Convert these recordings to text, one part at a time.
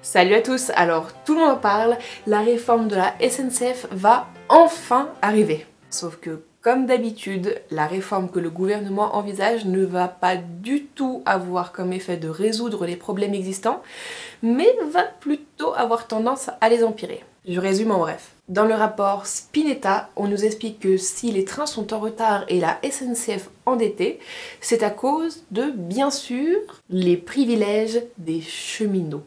Salut à tous, alors tout le monde en parle, la réforme de la SNCF va enfin arriver. Sauf que comme d'habitude, la réforme que le gouvernement envisage ne va pas du tout avoir comme effet de résoudre les problèmes existants, mais va plutôt avoir tendance à les empirer. Je résume en bref. Dans le rapport Spinetta, on nous explique que si les trains sont en retard et la SNCF endettée, c'est à cause de, bien sûr, les privilèges des cheminots.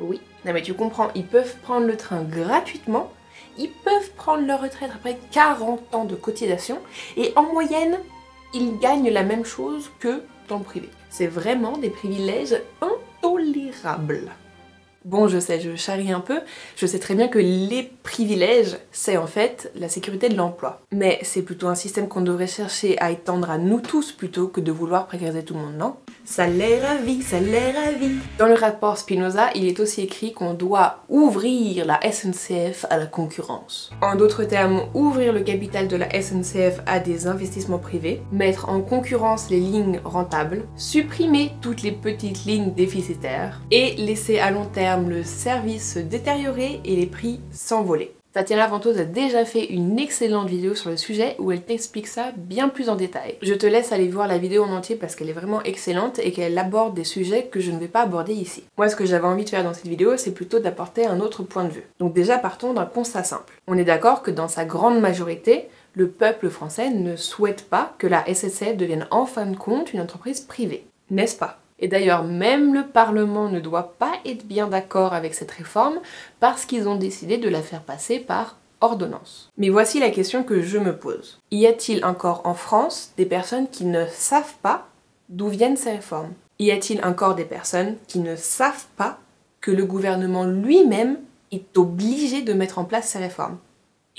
Oui, non mais tu comprends, ils peuvent prendre le train gratuitement, ils peuvent prendre leur retraite après 40 ans de cotisation, et en moyenne, ils gagnent la même chose que dans le privé. C'est vraiment des privilèges intolérables. Bon, je sais, je charrie un peu, je sais très bien que les privilèges, c'est en fait la sécurité de l'emploi. Mais c'est plutôt un système qu'on devrait chercher à étendre à nous tous plutôt que de vouloir précariser tout le monde, non? Salaire à vie, salaire à vie Dans le rapport Spinoza, il est aussi écrit qu'on doit ouvrir la SNCF à la concurrence. En d'autres termes, ouvrir le capital de la SNCF à des investissements privés, mettre en concurrence les lignes rentables, supprimer toutes les petites lignes déficitaires et laisser à long terme le service se détériorer et les prix s'envoler. Tatiana Ventos a déjà fait une excellente vidéo sur le sujet où elle t'explique ça bien plus en détail. Je te laisse aller voir la vidéo en entier parce qu'elle est vraiment excellente et qu'elle aborde des sujets que je ne vais pas aborder ici. Moi ce que j'avais envie de faire dans cette vidéo c'est plutôt d'apporter un autre point de vue. Donc déjà partons d'un constat simple. On est d'accord que dans sa grande majorité, le peuple français ne souhaite pas que la SSF devienne en fin de compte une entreprise privée. N'est-ce pas? Et d'ailleurs, même le Parlement ne doit pas être bien d'accord avec cette réforme parce qu'ils ont décidé de la faire passer par ordonnance. Mais voici la question que je me pose. Y a-t-il encore en France des personnes qui ne savent pas d'où viennent ces réformes? Y a-t-il encore des personnes qui ne savent pas que le gouvernement lui-même est obligé de mettre en place ces réformes?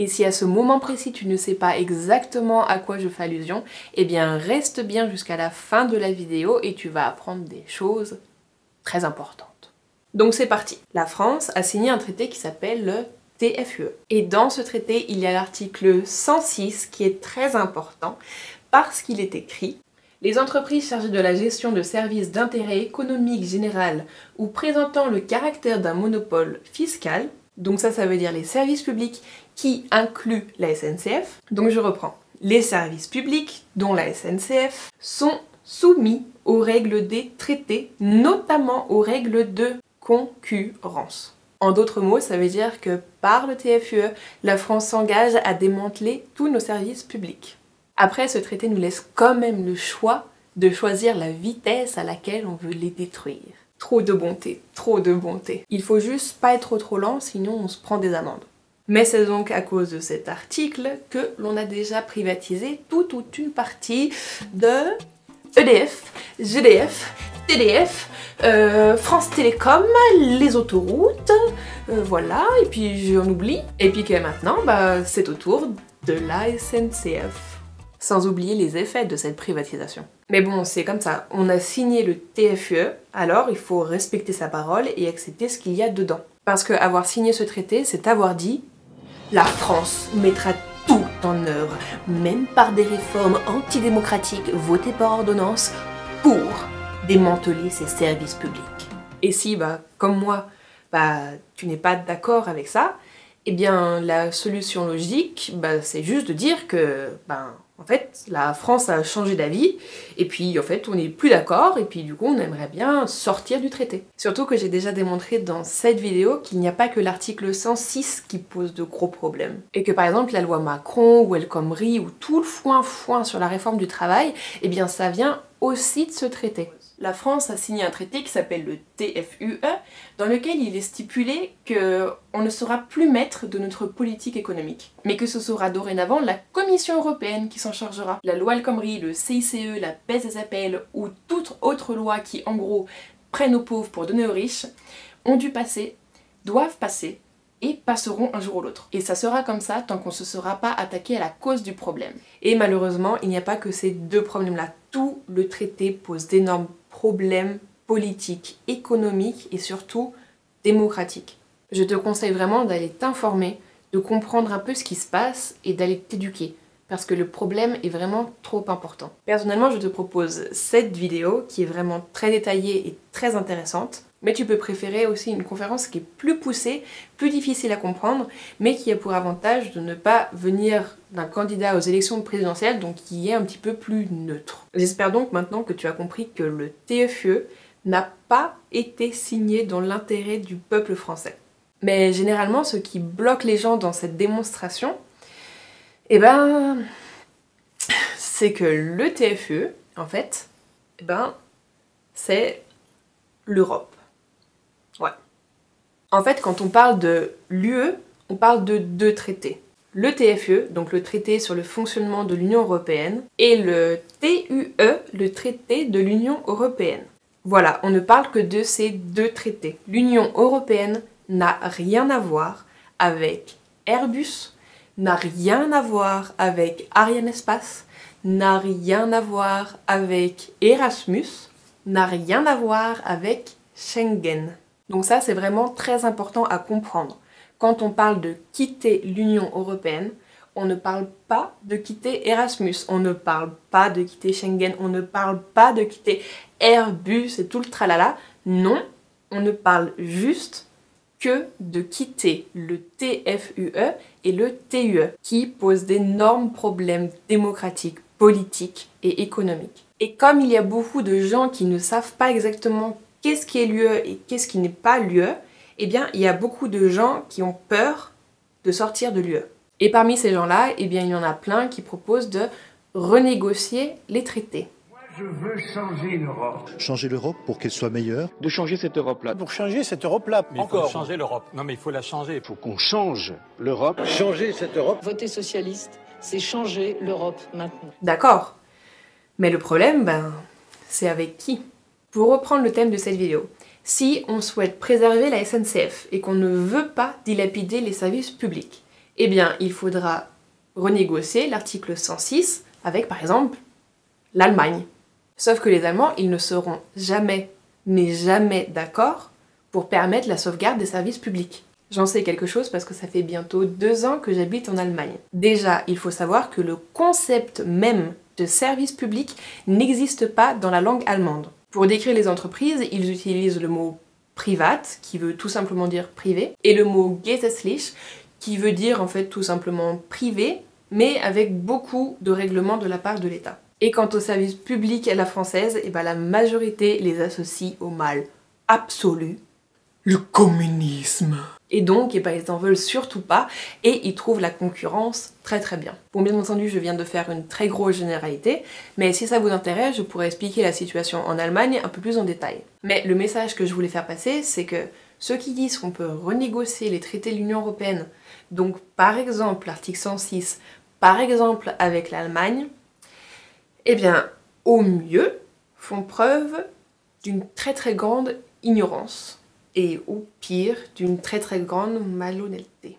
Et si à ce moment précis tu ne sais pas exactement à quoi je fais allusion, eh bien reste bien jusqu'à la fin de la vidéo et tu vas apprendre des choses très importantes. Donc c'est parti. La France a signé un traité qui s'appelle le TFUE. Et dans ce traité, il y a l'article 106 qui est très important parce qu'il est écrit les entreprises chargées de la gestion de services d'intérêt économique général ou présentant le caractère d'un monopole fiscal donc ça, ça veut dire les services publics qui incluent la SNCF. Donc je reprends. Les services publics, dont la SNCF, sont soumis aux règles des traités, notamment aux règles de concurrence. En d'autres mots, ça veut dire que par le TFUE, la France s'engage à démanteler tous nos services publics. Après, ce traité nous laisse quand même le choix de choisir la vitesse à laquelle on veut les détruire. Trop de bonté, trop de bonté. Il faut juste pas être trop lent, sinon on se prend des amendes. Mais c'est donc à cause de cet article que l'on a déjà privatisé toute ou une partie de EDF, GDF, TDF, euh, France Télécom, les autoroutes, euh, voilà, et puis j'en oublie. Et puis que maintenant, bah, c'est au tour de la SNCF sans oublier les effets de cette privatisation. Mais bon, c'est comme ça, on a signé le TFUE, alors il faut respecter sa parole et accepter ce qu'il y a dedans. Parce que avoir signé ce traité, c'est avoir dit la France mettra tout en œuvre, même par des réformes antidémocratiques votées par ordonnance, pour démanteler ses services publics. Et si, bah, comme moi, bah, tu n'es pas d'accord avec ça, eh bien, la solution logique, bah, c'est juste de dire que, ben, en fait, la France a changé d'avis, et puis en fait, on n'est plus d'accord, et puis du coup, on aimerait bien sortir du traité. Surtout que j'ai déjà démontré dans cette vidéo qu'il n'y a pas que l'article 106 qui pose de gros problèmes. Et que par exemple, la loi Macron, ou El Khomri, ou tout le foin-foin sur la réforme du travail, eh bien ça vient aussi de ce traité la France a signé un traité qui s'appelle le TFUE, dans lequel il est stipulé qu'on ne sera plus maître de notre politique économique, mais que ce sera dorénavant la Commission européenne qui s'en chargera. La loi El Khomri, le CICE, la baisse des appels ou toute autre loi qui, en gros, prennent aux pauvres pour donner aux riches, ont dû passer, doivent passer, et passeront un jour ou l'autre. Et ça sera comme ça tant qu'on ne se sera pas attaqué à la cause du problème. Et malheureusement, il n'y a pas que ces deux problèmes-là. Tout le traité pose d'énormes problèmes politiques, économiques et surtout démocratiques. Je te conseille vraiment d'aller t'informer, de comprendre un peu ce qui se passe et d'aller t'éduquer parce que le problème est vraiment trop important. Personnellement, je te propose cette vidéo qui est vraiment très détaillée et très intéressante Mais tu peux préférer aussi une conférence qui est plus poussée, plus difficile à comprendre, mais qui a pour avantage de ne pas venir d'un candidat aux élections présidentielles, donc qui est un petit peu plus neutre. J'espère donc maintenant que tu as compris que le TFUE n'a pas été signé dans l'intérêt du peuple français. Mais généralement, ce qui bloque les gens dans cette démonstration, eh ben, c'est que le TFUE, en fait, eh ben, c'est l'Europe. Ouais. En fait, quand on parle de l'UE, on parle de deux traités. Le TFUE, donc le traité sur le fonctionnement de l'Union européenne, et le TUE, le traité de l'Union européenne. Voilà, on ne parle que de ces deux traités. L'Union européenne n'a rien à voir avec Airbus, n'a rien à voir avec Ariane Espace, n'a rien à voir avec Erasmus, n'a rien à voir avec Schengen. Donc ça, c'est vraiment très important à comprendre. Quand on parle de quitter l'Union européenne, on ne parle pas de quitter Erasmus, on ne parle pas de quitter Schengen, on ne parle pas de quitter Airbus et tout le tralala. Non, on ne parle juste que de quitter le TFUE et le TUE, qui posent d'énormes problèmes démocratiques, politiques et économiques. Et comme il y a beaucoup de gens qui ne savent pas exactement qu'est-ce qui est l'UE et qu'est-ce qui n'est pas l'UE, eh bien, il y a beaucoup de gens qui ont peur de sortir de l'UE. Et parmi ces gens-là, eh bien, il y en a plein qui proposent de renégocier les traités. Moi, je veux changer l'Europe. Changer l'Europe pour qu'elle soit meilleure. De changer cette Europe-là. Pour changer cette Europe-là. Mais Encore. Il faut changer l'Europe. Non, mais il faut la changer. Il faut qu'on change l'Europe. Changer cette Europe. Voter socialiste, c'est changer l'Europe maintenant. D'accord. Mais le problème, ben, c'est avec qui? Pour reprendre le thème de cette vidéo, si on souhaite préserver la SNCF et qu'on ne veut pas dilapider les services publics, eh bien, il faudra renégocier l'article 106 avec, par exemple, l'Allemagne. Sauf que les Allemands, ils ne seront jamais, mais jamais d'accord pour permettre la sauvegarde des services publics. J'en sais quelque chose parce que ça fait bientôt deux ans que j'habite en Allemagne. Déjà, il faut savoir que le concept même de service public n'existe pas dans la langue allemande. Pour décrire les entreprises, ils utilisent le mot privat, qui veut tout simplement dire privé, et le mot gesetzlich, qui veut dire en fait tout simplement privé, mais avec beaucoup de règlements de la part de l'État. Et quant au service public à la française, et eh ben la majorité les associe au mal absolu, le communisme. Et donc, eh ben, ils n'en veulent surtout pas et ils trouvent la concurrence très très bien. Bon, bien entendu, je viens de faire une très grosse généralité, mais si ça vous intéresse, je pourrais expliquer la situation en Allemagne un peu plus en détail. Mais le message que je voulais faire passer, c'est que ceux qui disent qu'on peut renégocier les traités de l'Union Européenne, donc par exemple l'article 106, par exemple avec l'Allemagne, eh bien, au mieux, font preuve d'une très très grande ignorance et au pire d'une très très grande malhonnêteté.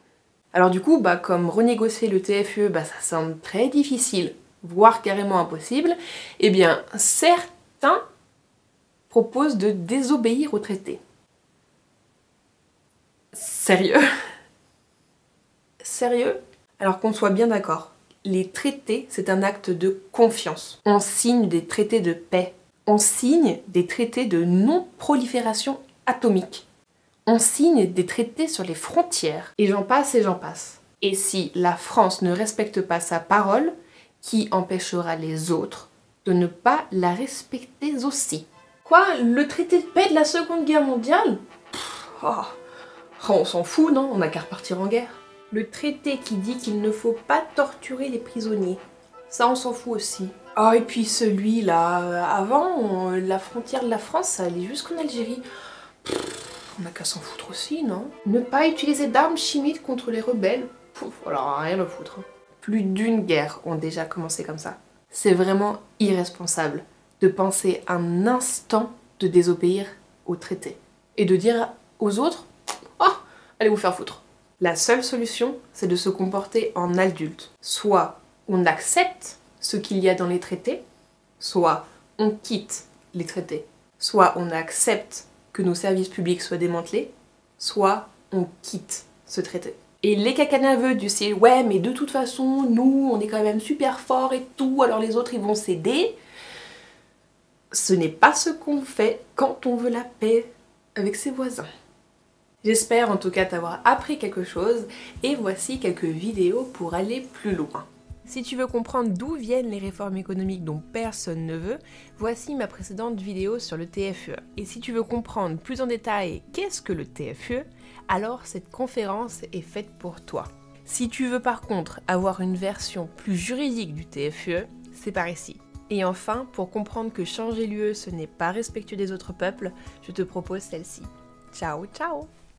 Alors du coup, bah, comme renégocier le TFE, bah, ça semble très difficile, voire carrément impossible, eh bien certains proposent de désobéir au traité. Sérieux? Sérieux? Alors qu'on soit bien d'accord, les traités, c'est un acte de confiance. On signe des traités de paix. On signe des traités de non-prolifération atomique. On signe des traités sur les frontières. Et j'en passe et j'en passe. Et si la France ne respecte pas sa parole, qui empêchera les autres de ne pas la respecter aussi? Quoi? Le traité de paix de la Seconde Guerre mondiale? Oh, oh, On s'en fout, non? On n'a qu'à repartir en guerre. Le traité qui dit qu'il ne faut pas torturer les prisonniers. Ça, on s'en fout aussi. Oh, et puis celui-là, avant, la frontière de la France, ça allait jusqu'en Algérie. On n'a qu'à s'en foutre aussi, non? Ne pas utiliser d'armes chimiques contre les rebelles Pouf, alors rien à foutre. Hein. Plus d'une guerre ont déjà commencé comme ça. C'est vraiment irresponsable de penser un instant de désobéir au traité. Et de dire aux autres, oh, allez vous faire foutre. La seule solution, c'est de se comporter en adulte. Soit on accepte ce qu'il y a dans les traités, soit on quitte les traités. Soit on accepte que nos services publics soient démantelés, soit on quitte ce traité. Et les cacanaveux du c'est ouais mais de toute façon nous on est quand même super fort et tout alors les autres ils vont céder. Ce n'est pas ce qu'on fait quand on veut la paix. avec ses voisins. J'espère en tout cas t'avoir appris quelque chose et voici quelques vidéos pour aller plus loin. Si tu veux comprendre d'où viennent les réformes économiques dont personne ne veut, voici ma précédente vidéo sur le TFE. Et si tu veux comprendre plus en détail qu'est-ce que le TFE, alors cette conférence est faite pour toi. Si tu veux par contre avoir une version plus juridique du TFE, c'est par ici. Et enfin, pour comprendre que changer l'UE ce n'est pas respectueux des autres peuples, je te propose celle-ci. Ciao ciao